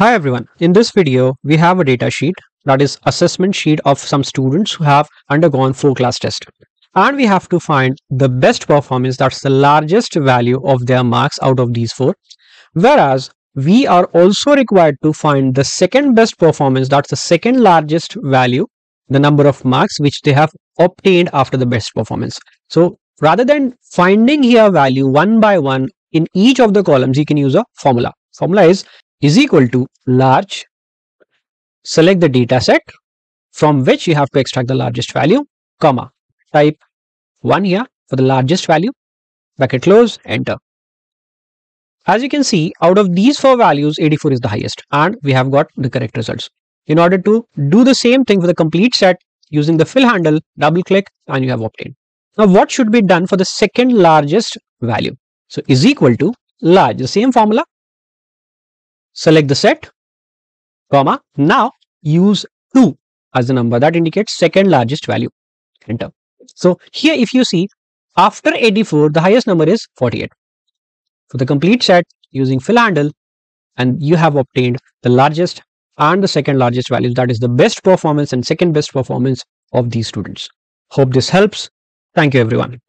Hi everyone, in this video we have a data sheet that is assessment sheet of some students who have undergone 4 class test and we have to find the best performance that's the largest value of their marks out of these 4 whereas we are also required to find the second best performance that's the second largest value the number of marks which they have obtained after the best performance. So rather than finding here value one by one in each of the columns you can use a formula. Formula is is equal to large select the data set from which you have to extract the largest value comma type 1 here for the largest value bracket close enter as you can see, out of these four values, 84 is the highest and we have got the correct results. In order to do the same thing for the complete set using the fill handle, double click and you have obtained. Now what should be done for the second largest value? So is equal to large, the same formula. Select the set, comma. Now use 2 as the number that indicates second largest value. Enter. So here if you see after 84, the highest number is 48 for the complete set using fill handle and you have obtained the largest and the second largest values that is the best performance and second best performance of these students. Hope this helps. Thank you everyone.